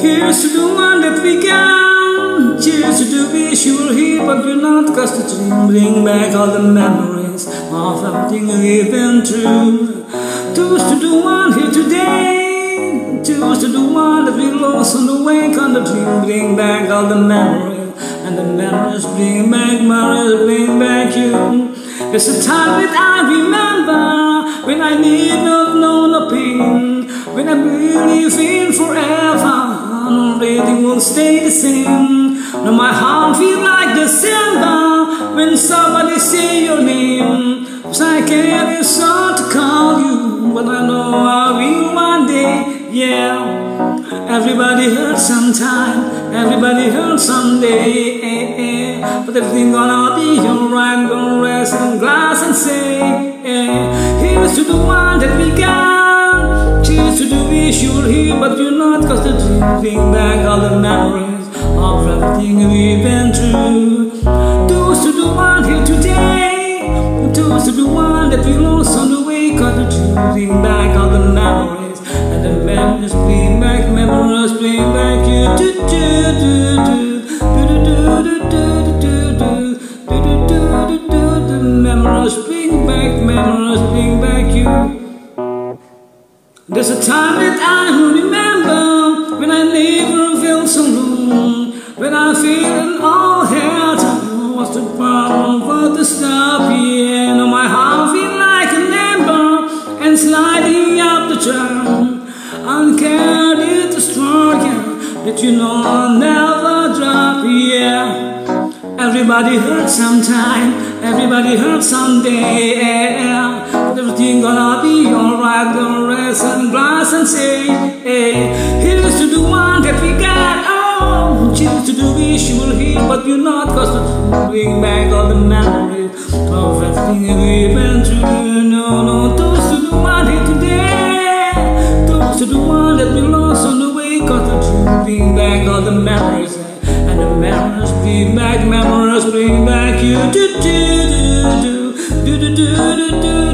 Here's to the one that we can. Cheers to the wish you were here, but you're not. Cause dream bring back all the memories of everything we've been through. Toast to the one here today. Cheers to the one that we lost on the way. Cause the dream bring back all the memories. And the memories bring back, memories bring back you. It's a time that I remember when I need not know no pain, when I believe in forever everything will stay the same. Now my heart feels like December when somebody say your name. Cause I can't start to call you, but I know I will one day, yeah. Everybody hurts sometime, everybody hurts someday. Eh, eh. But everything gonna be alright, gonna rest in glass and say, eh. Wish you were here, but you're not. Cause the dream bring back all the memories of everything we've been through. Toast to the one here today. Toast to the one that we lost on the way. Cause the dream bring back all the memories. And the memories bring back, memories bring back you. Do, do, do, do. Do, do, do, do, do, do, do. Do, do, do, do, do, do. Memories bring back, memories bring back you. There's a time that I remember when I never felt so alone. When I feel all hell to what's the problem for the stop? Yeah, my heart feel like an ember and sliding up the drum. I'm carried to strong, that you know I'll never drop, yeah. Everybody hurts sometime, everybody hurts someday. But everything gonna unseen. He used to do one that we got. Oh, she used to do wish you will heal, but you're not. Cause to bring back all the memories of everything we've been through. No, no, those to do one here today. those to do one that we lost on the way. Cause to bring back all the memories. And the memories bring back, memories bring back you. Do, do, do, do, do, do, do, do.